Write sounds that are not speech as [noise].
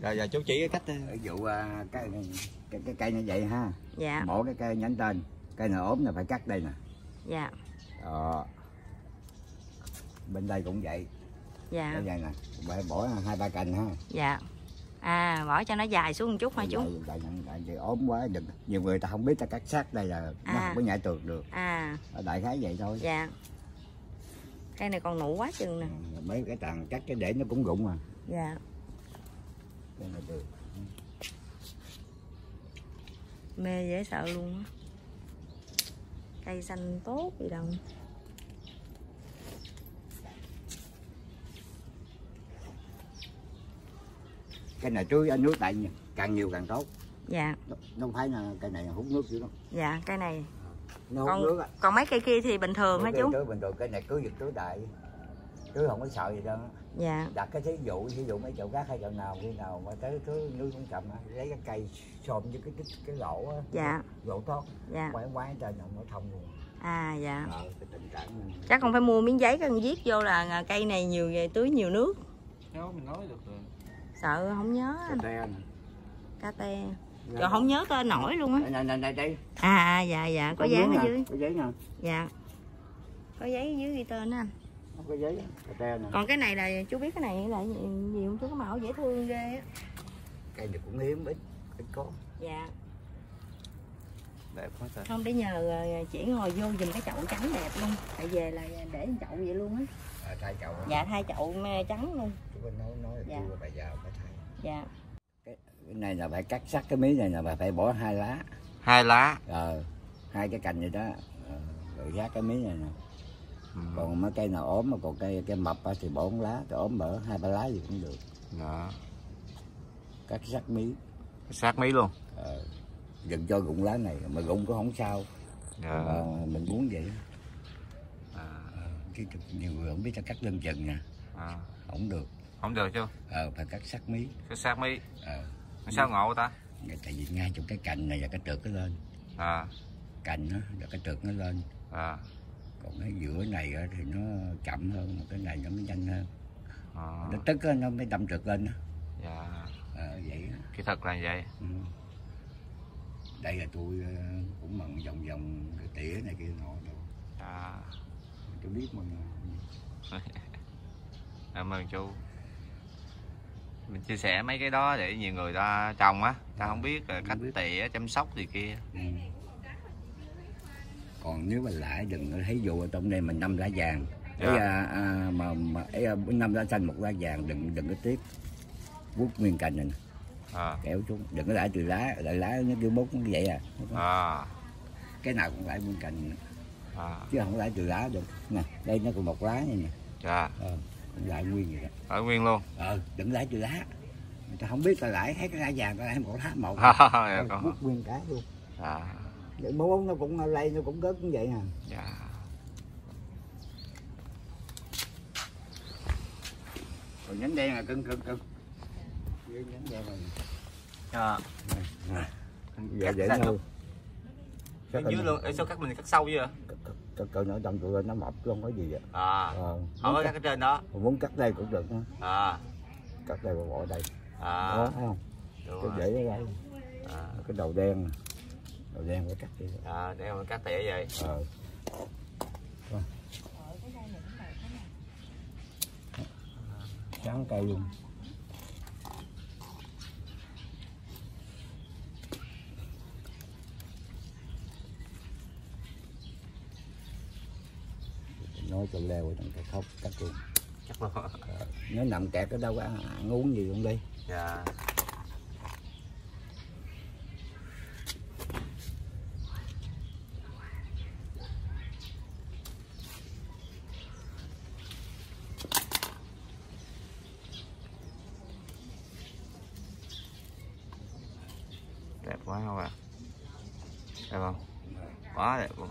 rồi giờ chú chỉ cái cách ví dụ à, cái, cái cái cây như vậy ha. Dạ. Mỗi cái cây nhánh trên cây nào ốm là phải cắt đây nè. Dạ. Đó. Bên đây cũng vậy. Dạ. Cái vậy nè. Phải bỏ hai ba cành ha. Dạ. À bỏ cho nó dài xuống một chút hả chú? vậy, vậy, vậy, ốm quá đừng. Nhiều người ta không biết ta cắt sát đây là nó À. không có nhảy tược được. À. Đại khái vậy thôi. Dạ. Cây này còn nụ quá chừng nè. Ừ, mấy cái tàn cắt cái để nó cũng rụng à. Dạ được mê dễ sợ luôn á. Cây xanh tốt gì đâu. Cái này tưới ở nước tại càng nhiều càng tốt. Dạ. Nó, không phải là cây này hút nước chứ đâu dạ cây này. Nó còn nước á. còn mấy cây kia thì bình thường hả Cái chú? tưới bình thường cái này cứ việc tưới đại tưới không có sợ gì đâu. Dạ. Đặt cái thí dụ thí dụ mấy chậu gác hay chậu nào khi nào mà tới nước không chậm á, lấy cái cây xôm với cái cái, cái lỗ á dạ. lỗ thoát dạ. quay quay trên nó thông luôn. À dạ. Ờ, cái tình trạng này. chắc không phải mua miếng giấy cần viết vô là cây này nhiều về tưới nhiều nước. Nếu mình nói được rồi. Sợ không nhớ cái te nè ca te. Rồi không nhớ tên nổi luôn á. Đây này này đây. Đây à, dạ dạ. Có dán ở dưới. Có giấy nè dạ. Có giấy dưới ghi tên á anh giấy nè. Còn cái này là chú biết cái này là gì gì không chú? Có màu dễ thương ghê á. Cây này cũng hiếm ít ít có. Dạ. Đẹp quá trời không để nhờ ờ, chỉ ngồi vô dùm cái chậu trắng đẹp luôn. Tại về là để chậu vậy luôn á. À, thay chậu á. dạ thay chậu mê trắng luôn. Chú có nói nói Dạ. chưa bà già phải thay. Dạ. Cái này là phải cắt sát cái mí này là phải phải bỏ hai lá. Hai lá. Ờ hai cái cành này đó. Ờ, rồi sát cái mí này nè ừ. còn mấy cây nào ốm mà còn cây cây mập thì bỏ lá cái ốm bở hai ba lá gì cũng được. Đó cắt sát mí. Sát mí luôn? Ờ, đừng cho rụng lá này mà rụng cũng không sao. Dạ. Mình muốn vậy. À, Ờ, chứ nhiều người không biết ta cắt lưng chừng nè à. không được. Không được chứ? Ờ, phải cắt sát mí. Cái sát mí. Ờ, sao ngộ ta? Tại vì ngay trong cái cành này và cái trượt nó lên. À. Cành nó và cái trượt nó lên. À còn cái giữa này thì nó chậm hơn mà cái này nó mới nhanh hơn. À. nó tức nó mới đâm trượt lên dạ. Ờ, vậy kỹ thuật là vậy. Ừ. đây là tôi ờ, cũng mần vòng vòng cái tỉa này kia nọ đâu à. tôi biết mà cảm [laughs] ơn chú. Mình chia sẻ mấy cái đó để nhiều người ta trồng á. Ta không biết cách tỉa chăm sóc gì kia. Ừ. còn nếu mà lại đừng có thấy dù ở trong đây mình năm lá vàng. Dạ. ấy, à, à, mà mà ấy, à, năm lá xanh một lá vàng đừng đừng có tiếp vuốt nguyên cành này nè, à. kéo xuống. Đừng có lại từ lá lại lá nó kêu bút nó vậy à. À. cái nào cũng lại nguyên cành à. chứ không lại từ lá được. Nè đây nó còn một lá này nè. Dạ. Ờ, cũng lại nguyên vậy đó. Ở nguyên luôn. Ờ đừng lại từ lá. Người ta không biết ta lại thấy cái lá vàng ta lại một lá một. [laughs] Dạ, Ờ, con. bút nguyên cái luôn. à. Vậy bốn nó cũng lây nó cũng rớt cũng vậy à. Dạ. Còn nhánh đen là cưng cưng cưng. Nhánh đen là à. dạ. Cắt dễ ra đâu ở dưới luôn Ê, sao cắt mình cắt sâu vậy? Cái cỡ nó trong tụi nó mập chứ không có gì vậy. À ờ, không có cắt, cắt cái trên đó. muốn cắt đây cũng được ha à. Cắt đây và bỏ đây. À. Đó thấy không? Đúng cái rồi. dễ ở đây. À. cái đầu đen. nè. Đầu đen phải cắt đi à mình cắt tỉa vậy. Ờ. Trắng cây luôn nói cho leo trong cái khóc cắt luôn Ờ, nó nằm kẹt ở đâu ăn, uống gì không đi. Dạ đẹp quá không ạ? Đẹp không? Quá đẹp luôn